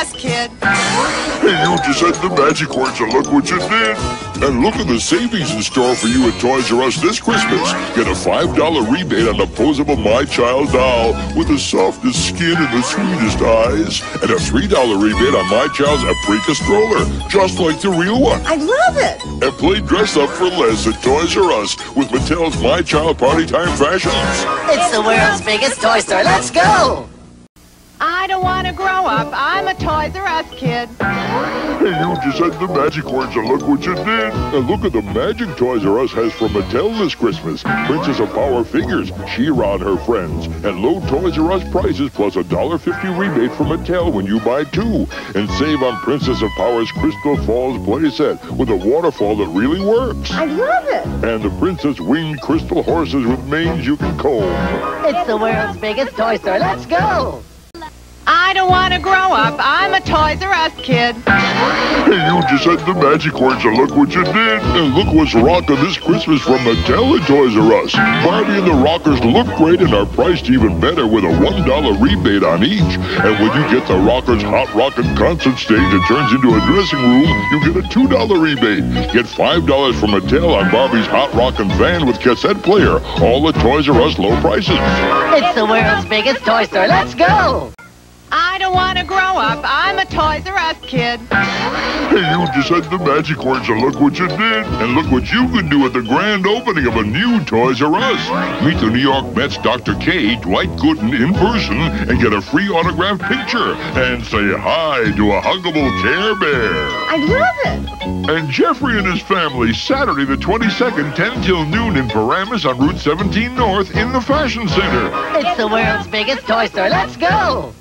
Us kid. Hey, you just had the magic words and look what you did. And look at the savings in store for you at Toys R Us this Christmas. Get a $5 rebate on the posable My Child doll with the softest skin and the sweetest eyes. And a $3 rebate on My Child's Aprica stroller, just like the real one. I love it. And play dress up for less at Toys R Us with Mattel's My Child Party Time fashions. It's the world's biggest toy store. Let's go! I don't want to grow up. I'm a Toys R Us kid. Hey, you just said the magic words and look what you did. And look at the magic Toys R Us has from Mattel this Christmas. Princess of Power figures, She-Ra and her friends, and low Toys R Us prices plus a $1.50 rebate from Mattel when you buy two. And save on Princess of Power's Crystal Falls playset with a waterfall that really works. I love it. And the Princess Winged Crystal Horses with manes you can comb. It's the world's biggest toy store. Let's go! I don't want to grow up. I'm a Toys R Us kid. Hey, you just had the magic words and look what you did. And look what's rocking this Christmas from Mattel and Toys R Us. Barbie and the Rockers look great and are priced even better with a $1 rebate on each. And when you get the Rockers Hot Rockin' concert stage that turns into a dressing room, you get a $2 rebate. Get $5 from Mattel on Barbie's Hot Rockin' van with cassette player. All the Toys R Us low prices. It's the world's biggest toy store. Let's go! I don't want to grow up. I'm a Toys R Us kid. Hey, you just had the magic words and look what you did. And look what you can do at the grand opening of a new Toys R Us. Meet the New York Mets Dr. K, Dwight Gooden in person and get a free autographed picture. And say hi to a huggable Care Bear. I love it. And Geoffrey and his family, Saturday the 22nd, 10 till noon in Paramus on Route 17 North in the Fashion Center. It's the world's biggest toy store. Let's go!